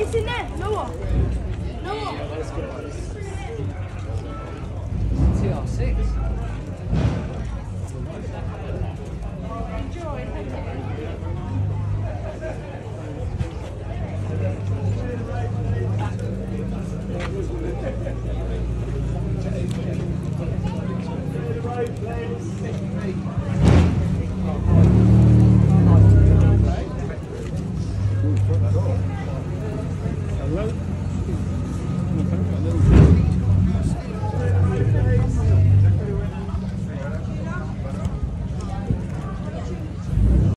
it's in there. No one. No one. TR6. Enjoy. Thank you. Allah